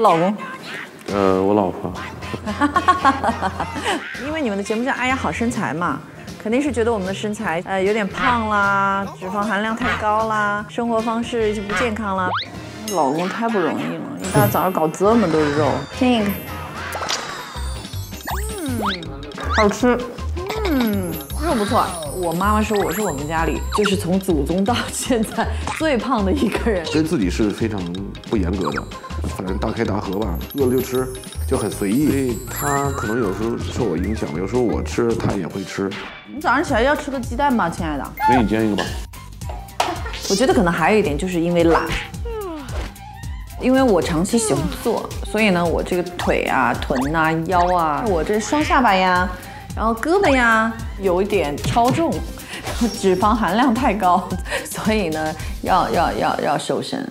我老公。呃，我老婆。因为你们的节目叫《哎呀好身材》嘛，肯定是觉得我们的身材呃有点胖啦，脂肪含量太高啦，生活方式就不健康啦。老公太不容易了，一大早上搞这么多肉。亲一个。嗯，好吃。嗯，肉不错。我妈妈说我是我们家里就是从祖宗到现在最胖的一个人。对自己是非常不严格的，反正大开大合吧，饿了就吃，就很随意。所以他可能有时候受我影响，有时候我吃他也会吃。你早上起来要吃个鸡蛋吧，亲爱的。给你煎一个吧。我觉得可能还有一点就是因为懒，因为我长期喜欢坐，所以呢，我这个腿啊、臀啊、腰啊，我这双下巴呀。然后胳膊呀有一点超重，脂肪含量太高，所以呢要要要要瘦身。